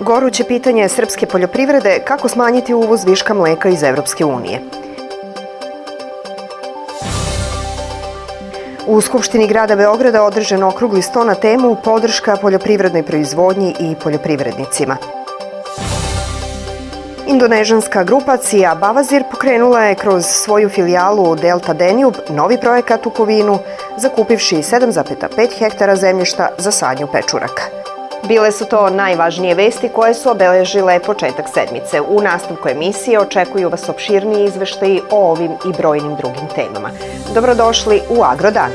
Goruće pitanje srpske poljoprivrede kako smanjiti uvoz viška mleka iz Evropske unije. U Skupštini grada Beograda održan okrugli sto na temu podrška poljoprivrednoj proizvodnji i poljoprivrednicima. Indonežanska grupacija Bavazir pokrenula je kroz svoju filijalu Delta Danube novi projekat u Kovinu, zakupivši 7,5 hektara zemljišta za sadnju pečuraka. Bile su to najvažnije vesti koje su obeležile početak sedmice. U nastavku emisije očekuju vas opširniji izveštaji o ovim i brojnim drugim temama. Dobrodošli u Agrodan.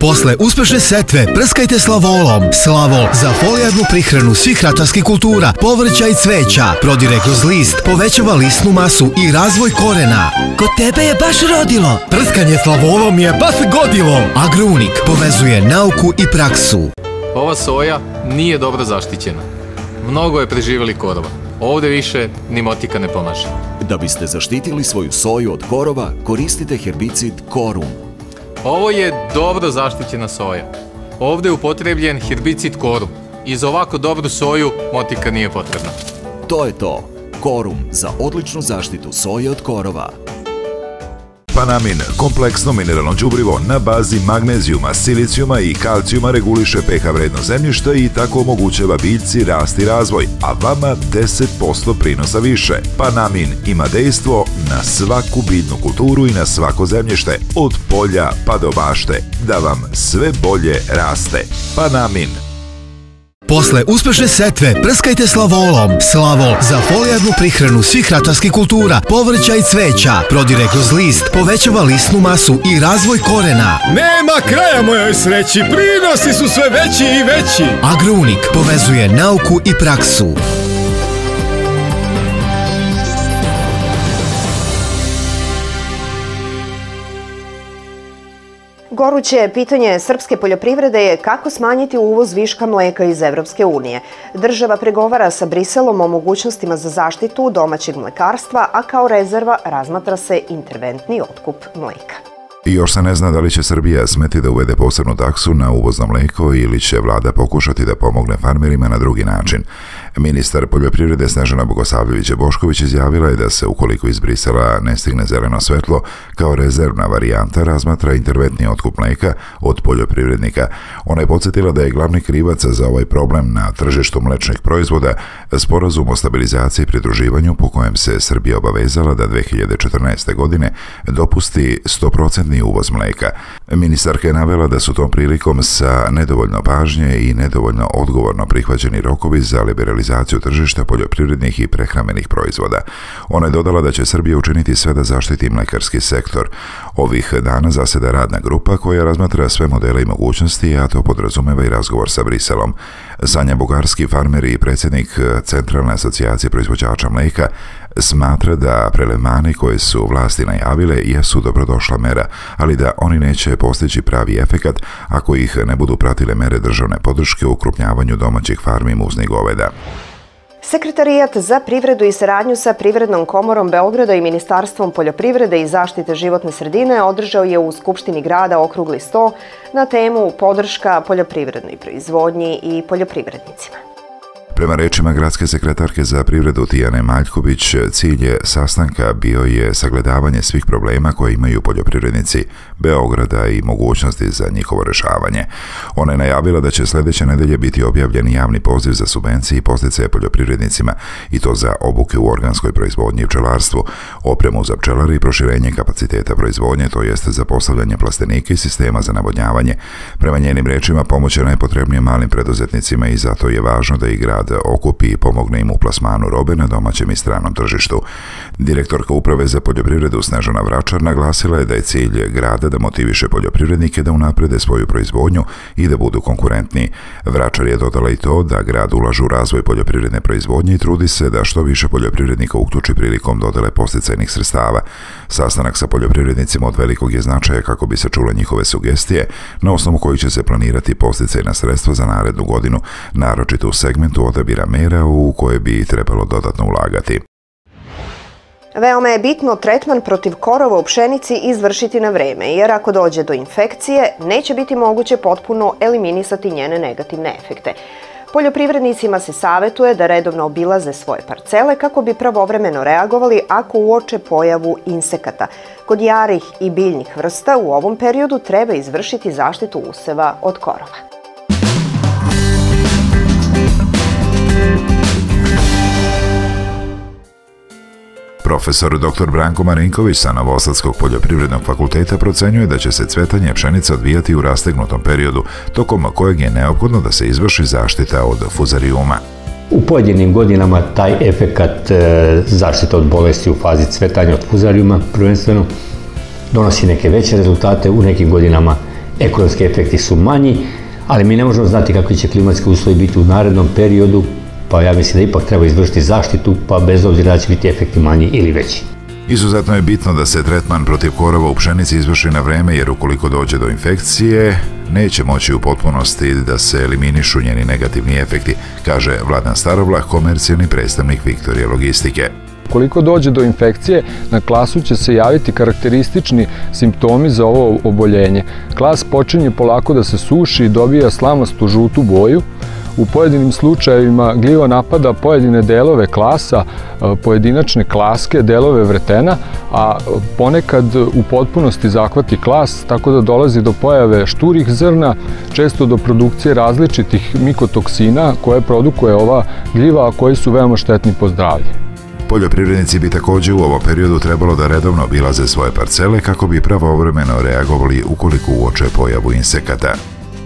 Posle uspešne setve prskajte slavolom. Slavol za folijarnu prihranu svih ratarskih kultura, povrća i cveća. Prodire kroz list, povećava listnu masu i razvoj korena. Kod tebe je baš rodilo. Prskanje slavolom je baš godilo. Agrunik povezuje nauku i praksu. Ova soja nije dobro zaštićena. Mnogo je preživjeli korova. Ovde više ni motika ne pomaže. Da biste zaštitili svoju soju od korova, koristite herbicid Korum. Ovo je dobro zaštićena soja. Ovde je upotrebljen herbicid korum. I za ovako dobru soju motika nije potrebna. To je to. Korum za odličnu zaštitu soje od korova. Panamin, kompleksno mineralno đubrivo na bazi magnezijuma, silicijuma i kalcijuma reguliše pH vredno zemljišta i tako omogućava biljci rast i razvoj, a vama 10% prinosa više. Panamin ima dejstvo na svaku biljnu kulturu i na svako zemljište, od polja pa do bašte, da vam sve bolje raste. Panamin – Posle uspešne setve prskajte slavolom. Slavol za folijarnu prihranu svih ratarskih kultura, povrća i cveća. Prodire kroz list, povećava listnu masu i razvoj korena. Nema kraja mojoj sreći, prinosi su sve veći i veći. Agrunik povezuje nauku i praksu. Goruće pitanje srpske poljoprivrede je kako smanjiti uvoz viška mleka iz Evropske unije. Država pregovara sa Briselom o mogućnostima za zaštitu domaćeg mlekarstva, a kao rezerva razmatra se interventni otkup mleka. I još se ne zna da li će Srbija smeti da uvede posebnu taksu na uvozno mleko ili će vlada pokušati da pomogne farmerima na drugi način. Ministar poljoprivrede Snežana Bogosavljevića Bošković izjavila je da se ukoliko iz Brisela ne stigne zeleno svetlo, kao rezervna varijanta razmatra interventni otkup mleka od poljoprivrednika. Ona je podsjetila da je glavni krivac za ovaj problem na tržištu mlečnih proizvoda sporazum o stabilizaciji i pridruživanju po kojem se Srbija obavezala da 2014. godine dopusti 100% uvoz mleka. Ministarka je navela da su tom prilikom sa nedovoljno pažnje i nedovoljno odgovorno prihvaćeni rokovi za liberalizaciju liberalizaciju tržišta poljoprivrednih i prehrambenih proizvoda. Ona je dodala da će Srbija učiniti sve da zaštiti mlekarski sektor. Ovih dana zaseda radna grupa koja razmatra sve modele i mogućnosti, a to podrazumeva i razgovor sa Briselom. Sanja Bugarski, farmer i predsjednik Centralne asocijacije proizvođača mleka, smatra da prelemani koje su vlasti najavile jesu dobrodošla mera, ali da oni neće postići pravi efekat ako ih ne budu pratile mere državne podrške u ukrupnjavanju domaćih farmi muznih goveda. Sekretarijat za privredu i saradnju sa Privrednom komorom Beograda i Ministarstvom poljoprivrede i zaštite životne sredine održao je u Skupštini grada okrugli sto na temu podrška poljoprivrednoj proizvodnji i poljoprivrednicima. Prema rečima gradske sekretarke za privredu Tijane Maljković, cilj je sastanka bio je sagledavanje svih problema koje imaju poljoprivrednici Beograda i mogućnosti za njihovo rešavanje. Ona je najavila da će sledeće nedelje biti objavljen javni poziv za subvencije i posticaje poljoprivrednicima i to za obuke u organskoj proizvodnji i pčelarstvu, opremu za pčelare i proširenje kapaciteta proizvodnje, to jeste za postavljanje plastenika i sistema za navodnjavanje. Prema njenim rečima pomoć je najpotrebnije malim preduzetnicima i zato je važno da i grad grad okupi i pomogne im u plasmanu robe na domaćem i stranom tržištu. Direktorka Uprave za poljoprivredu Snežana Vračar naglasila je da je cilj grada da motiviše poljoprivrednike da unaprede svoju proizvodnju i da budu konkurentni. Vračar je dodala i to da grad ulažu u razvoj poljoprivredne proizvodnje i trudi se da što više poljoprivrednika uključi prilikom dodele posticajnih sredstava. Sastanak sa poljoprivrednicima od velikog je značaja kako bi se čule njihove sugestije, na osnovu kojih će se planirati posticajna sredstva za narednu godinu, naročito u segmentu odabira mera u koje bi trebalo dodatno ulagati. Veoma je bitno tretman protiv korova u pšenici izvršiti na vreme, jer ako dođe do infekcije, neće biti moguće potpuno eliminisati njene negativne efekte. Poljoprivrednicima se savetuje da redovno obilaze svoje parcele kako bi pravovremeno reagovali ako uoče pojavu insekata. Kod jarih i biljnih vrsta u ovom periodu treba izvršiti zaštitu useva od korova. Profesor dr. Branko Marinković sa Novosadskog poljoprivrednog fakulteta procenjuje da će se cvetanje pšenice odvijati u rastegnutom periodu, tokom kojeg je neophodno da se izvrši zaštita od fuzarijuma. U pojedinim godinama taj efekat e, zaštita od bolesti u fazi cvetanja od fuzarijuma prvenstveno donosi neke veće rezultate, u nekim godinama ekonomski efekti su manji, ali mi ne možemo znati kakvi će klimatski uslovi biti u narednom periodu, pa ja mislim da ipak treba izvršiti zaštitu, pa bez obzira da će biti efekti manji ili veći. Izuzetno je bitno da se tretman protiv korova u pšenici izvrši na vreme jer ukoliko dođe do infekcije, neće moći u potpunosti da se eliminišu njeni negativni efekti, kaže Vladan Starovlah, komercijalni predstavnik Viktorije Logistike. Koliko dođe do infekcije, na klasu će se javiti karakteristični simptomi za ovo oboljenje. Klas počinje polako da se suši i dobija slamastu žutu boju, U pojedinim slučajevima gljiva napada pojedine delove klasa, e, pojedinačne klaske, delove vretena, a ponekad u potpunosti zahvati klas, tako da dolazi do pojave šturih zrna, često do produkcije različitih mikotoksina koje produkuje ova gljiva, a koji su veoma štetni po zdravlje. Poljoprivrednici bi takođe u ovom periodu trebalo da redovno obilaze svoje parcele kako bi pravovremeno reagovali ukoliko uoče pojavu insekata.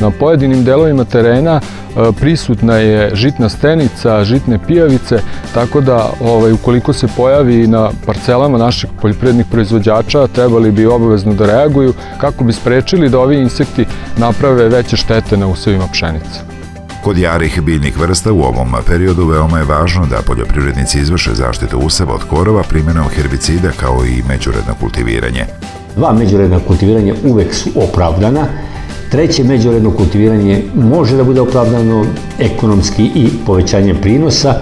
Na pojedinim delovima terena e, prisutna je žitna stenica, žitne pijavice, tako da ovaj, ukoliko se pojavi na parcelama naših poljoprivrednih proizvođača, trebali bi obavezno da reaguju kako bi sprečili da ovi insekti naprave veće štete na usevima pšenice. Kod jarih biljnih vrsta u ovom periodu veoma je važno da poljoprivrednici izvrše zaštitu useva od korova primjenom herbicida kao i međuredno kultiviranje. Dva međuredna kultiviranja uvek su opravdana, Treće međuredno kultiviranje može da bude opravdano ekonomski i povećanje prinosa.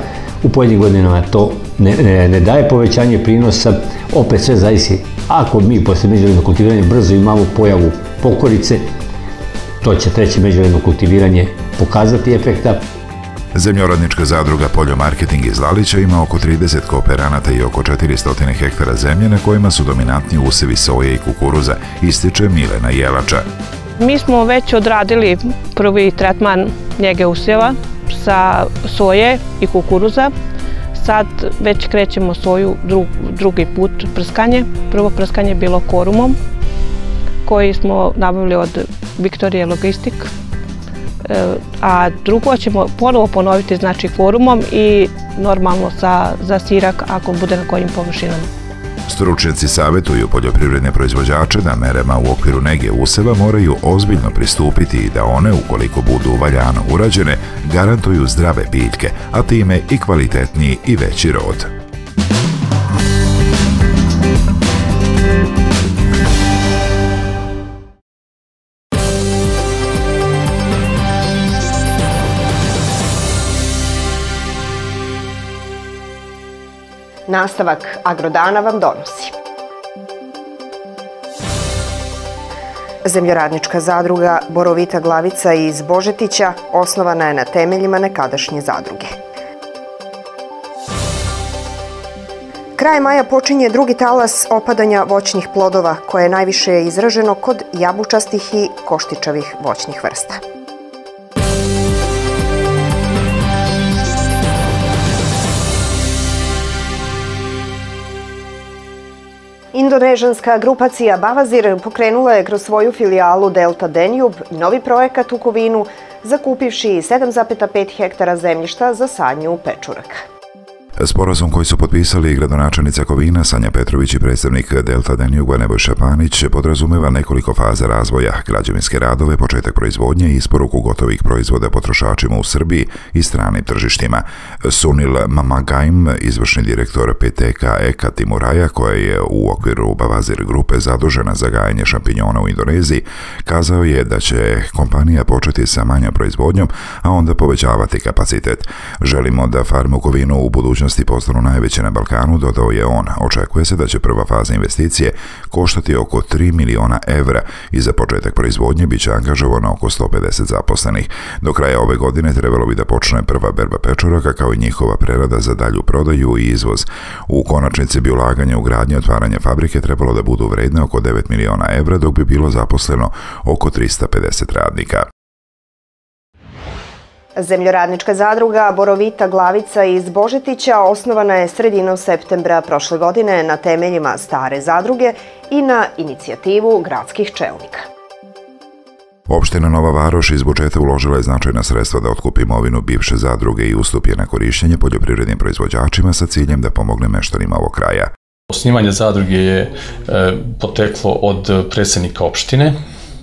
U pojedinim godinama to ne, ne, ne daje povećanje prinosa, opet sve zavisi. Ako mi posle međurednog kultiviranja brzo imamo pojavu pokorice, to će treće međuredno kultiviranje pokazati efekta. Zemljoradnička zadruga Poljomarketing iz Lalića ima oko 30 kooperanata i oko 400 hektara zemlje na kojima su dominantni usevi soje i kukuruza, ističe Milena Jelača. Mi smo već odradili prvi tretman njege usjeva sa soje i kukuruza. Sad već krećemo soju drugi put prskanje. Prvo prskanje je bilo korumom koji smo nabavili od Viktorije Logistik. E, a drugo ćemo ponovo ponoviti znači korumom i normalno sa, za sirak ako bude na kojim površinama. Stručnjaci savjetuju poljoprivredne proizvođače da merema u okviru nege useva moraju ozbiljno pristupiti i da one, ukoliko budu valjano urađene, garantuju zdrave biljke, a time i kvalitetniji i veći rod. Nastavak Agrodana vam donosi. Zemljoradnička zadruga Borovita Glavica iz Božetića osnovana je na temeljima nekadašnje zadruge. Kraj maja počinje drugi talas opadanja voćnih plodova, koje je najviše izraženo kod jabučastih i koštičavih voćnih vrsta. Indonežanska grupacija Bavazir pokrenula je kroz svoju filijalu Delta Denjub novi projekat u Kovinu, zakupivši 7,5 hektara zemljišta za sadnju pečurak. Sporazum koji su potpisali gradonačelnica Kovina Sanja Petrović i predstavnik Delta Denjuga Nebojša Panić podrazumeva nekoliko faza razvoja, građevinske radove, početak proizvodnje i isporuku gotovih proizvoda potrošačima u Srbiji i stranim tržištima. Sunil Mamagaim, izvršni direktor PTK Eka Timuraja, koja je u okviru Bavazir grupe zadužena za gajanje šampinjona u Indoneziji, kazao je da će kompanija početi sa manjom proizvodnjom, a onda povećavati kapacitet. Želimo da farmu Kovinu u budućnosti budućnosti postanu najveće na Balkanu, dodao je on. Očekuje se da će prva faza investicije koštati oko 3 miliona evra i za početak proizvodnje bit će angažovano oko 150 zaposlenih. Do kraja ove godine trebalo bi da počne prva berba pečuraka kao i njihova prerada za dalju prodaju i izvoz. U konačnici bi ulaganje u gradnje i otvaranje fabrike trebalo da budu vredne oko 9 miliona evra, dok bi bilo zaposleno oko 350 radnika. Zemljoradnička zadruga Borovita Glavica iz Božetića osnovana je sredinom septembra prošle godine na temeljima stare zadruge i na inicijativu gradskih čelnika. Opština Nova Varoš iz budžeta uložila je značajna sredstva da otkupi imovinu bivše zadruge i ustup je na korišćenje poljoprivrednim proizvođačima sa ciljem da pomogne meštanima ovog kraja. Osnivanje zadruge je e, poteklo od predsednika opštine,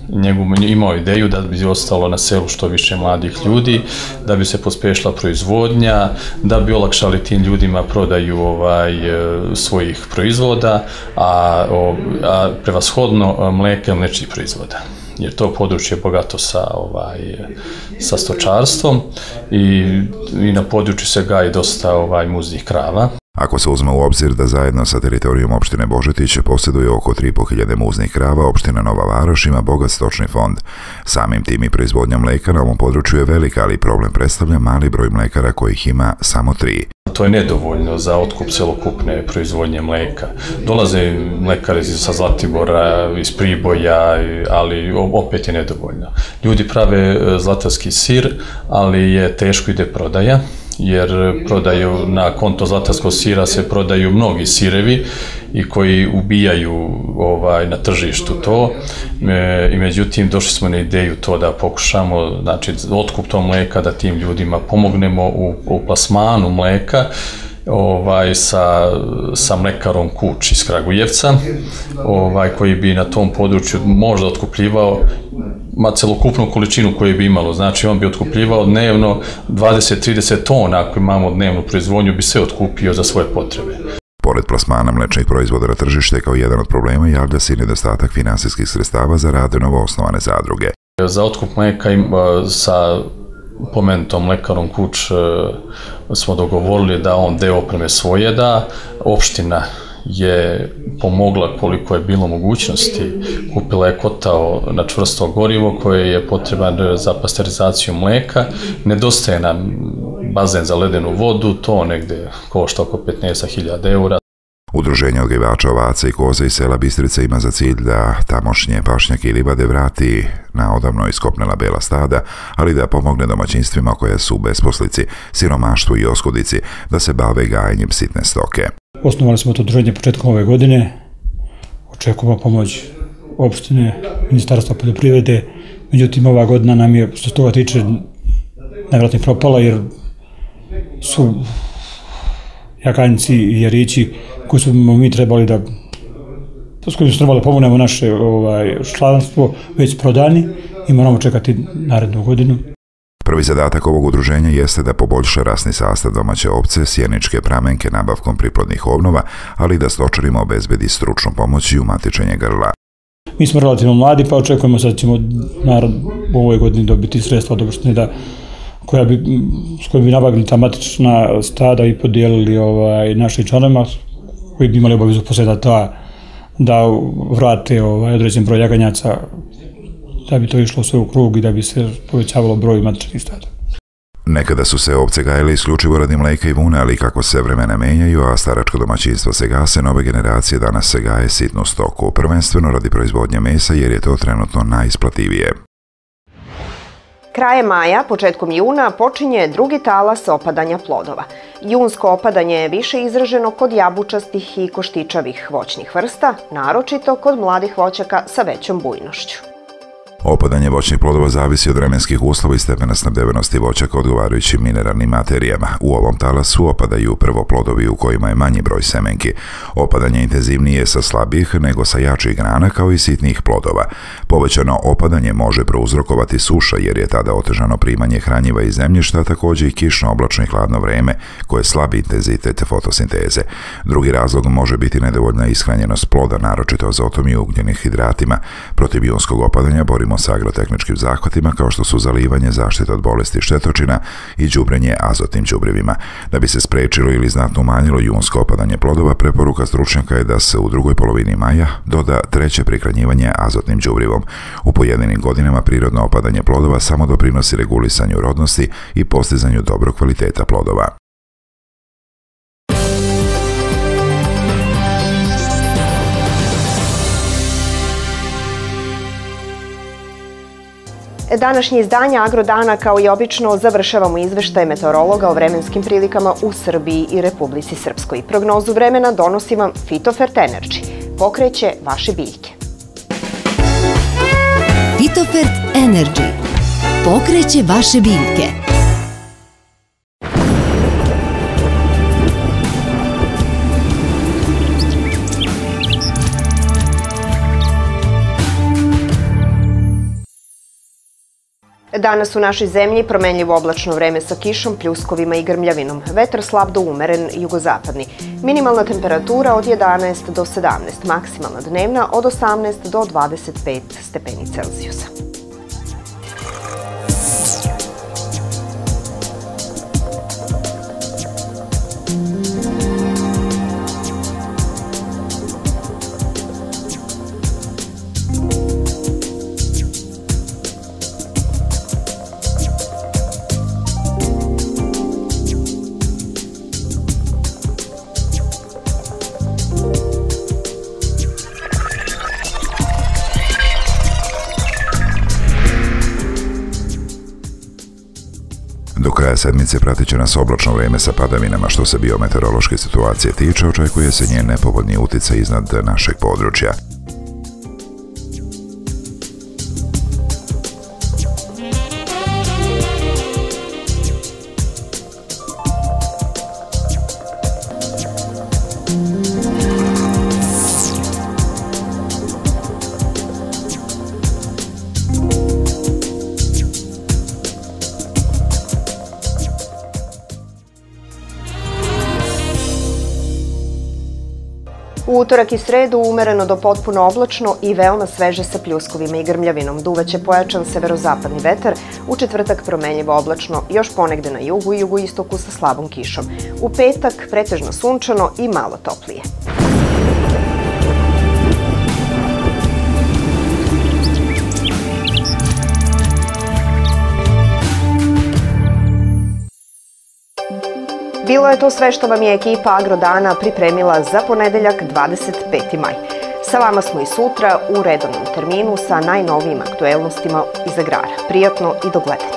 njegov imao ideju da bi ostalo na selu što više mladih ljudi, da bi se pospešila proizvodnja, da bi olakšali tim ljudima prodaju ovaj e, svojih proizvoda, a, a prevashodno e, mleka i mlečnih proizvoda jer to područje je bogato sa ovaj sa stočarstvom i, i na području se gaji dosta ovaj muznih krava. Ako se uzme u obzir da zajedno sa teritorijom opštine Božetić posjeduje oko 3.500 muznih krava, opština Nova Varoš ima bogat stočni fond. Samim tim i proizvodnja mleka na ovom području je velika, ali problem predstavlja mali broj mlekara kojih ima samo tri. To je nedovoljno za otkup celokupne proizvodnje mleka. Dolaze mlekari sa Zlatibora, iz Priboja, ali opet je nedovoljno. Ljudi prave e, zlatarski sir, ali je teško ide prodaja jer prodaju na konto zlatarskog sira se prodaju mnogi sirevi i koji ubijaju ovaj na tržištu to. E, i međutim došli smo na ideju to da pokušamo znači otkup tog mleka da tim ljudima pomognemo u, u plasmanu mleka ovaj sa, sa mlekarom Kuč iz Kragujevca, ovaj koji bi na tom području možda otkupljivao ma celokupnu količinu koju bi imalo. Znači on bi otkupljivao dnevno 20-30 tona ako imamo dnevnu proizvodnju bi sve otkupio za svoje potrebe. Pored plasmana mlečnih proizvoda na tržište kao jedan od problema javlja se i nedostatak finansijskih sredstava za rade novo osnovane zadruge. Za otkup mleka sa pomenutom mlekarom Kuć e, smo dogovorili da on deo opreme svoje da, opština je pomogla koliko je bilo mogućnosti, kupila je kotao na čvrsto gorivo koje je potreban za pasterizaciju mleka, nedostaje nam bazen za ledenu vodu, to negde košta oko 15.000 eura. Udruženje odgivača ovaca i koza iz sela Bistrica ima za cilj da tamošnje pašnjake i livade vrati na odavno iskopnela bela stada, ali da pomogne domaćinstvima koje su u besposlici, siromaštvu i oskudici da se bave gajanjem sitne stoke. Osnovali smo to druženje početkom ove godine, očekujemo pomoć opštine, ministarstva poljoprivrede, međutim ova godina nam je, što se toga tiče, nevratno propala jer su jakanjci i jarići koji smo mi trebali da s kojim smo trebali da pomognemo naše ovaj, članstvo već prodani i moramo čekati narednu godinu. Prvi zadatak ovog udruženja jeste da poboljša rasni sastav domaće ovce, sjeničke pramenke nabavkom priplodnih ovnova, ali da stočarima obezbedi stručnu pomoć i umatičenje grla. Mi smo relativno mladi, pa očekujemo sad ćemo narod u ovoj godini dobiti sredstva od da koja bi, s kojim bi nabavili ta matična stada i podijelili ovaj, našim članima koji bi imali obavezu posle da, ta, da vrate ovaj, određen broj jaganjaca da bi to išlo u svoj krug i da bi se povećavalo broj matičnih stada. Nekada su se ovce gajile isključivo radi mleka i vune, ali kako se vremena menjaju, a staračko domaćinstvo se gase, nove generacije danas se gaje sitnu stoku, prvenstveno radi proizvodnje mesa jer je to trenutno najisplativije. Kraje maja, početkom juna, počinje drugi talas opadanja plodova. Junsko opadanje je više izraženo kod jabučastih i koštičavih voćnih vrsta, naročito kod mladih voćaka sa većom bujnošću. Opadanje voćnih plodova zavisi od vremenskih uslova i stepena snabdevenosti voćaka odgovarajućim mineralnim materijama. U ovom talasu opadaju prvo plodovi u kojima je manji broj semenki. Opadanje intenzivnije sa slabih nego sa jačih grana kao i sitnih plodova. Povećano opadanje može prouzrokovati suša jer je tada otežano primanje hranjiva iz zemljišta, takođe i kišno, oblačno i hladno vreme koje slabi intenzitet fotosinteze. Drugi razlog može biti nedovoljna ishranjenost ploda, naročito azotom i ugljenih hidratima. Protiv junskog opadanja borimo bavimo sa agrotehničkim zahvatima kao što su zalivanje, zaštita od bolesti štetočina i đubrenje azotnim đubrivima. Da bi se sprečilo ili znatno umanjilo junsko opadanje plodova, preporuka stručnjaka je da se u drugoj polovini maja doda treće prikranjivanje azotnim đubrivom. U pojedinim godinama prirodno opadanje plodova samo doprinosi regulisanju rodnosti i postizanju dobrog kvaliteta plodova. Današnje izdanje Agrodana kao i obično završavamo izveštaje meteorologa o vremenskim prilikama u Srbiji i Republici Srpskoj. Prognozu vremena donosi vam Fitofert Energy. Pokreće vaše biljke. Fitofert Energy. Pokreće vaše biljke. Danas u našoj zemlji promenljivo oblačno vreme sa kišom, pljuskovima i grmljavinom. Vetar slab do umeren jugozapadni. Minimalna temperatura od 11 do 17, maksimalna dnevna od 18 do 25 stepeni Celzijusa. Kraja sedmice pratit će nas oblačno vreme sa padavinama što se biometeorološke situacije tiče, očekuje se njen nepovodni uticaj iznad našeg područja. U utorak i sredu umereno do potpuno oblačno i veoma sveže sa pljuskovima i grmljavinom. Duvaće pojačan severozapadni vetar, u četvrtak promenljivo oblačno, još ponegde na jugu i jugoistoku sa slabom kišom. U petak pretežno sunčano i malo toplije. Bilo je to sve što vam je ekipa Agrodana pripremila za ponedeljak 25. maj. Sa vama smo i sutra u redovnom terminu sa najnovijim aktuelnostima iz agrara. Prijatno i do gledanja.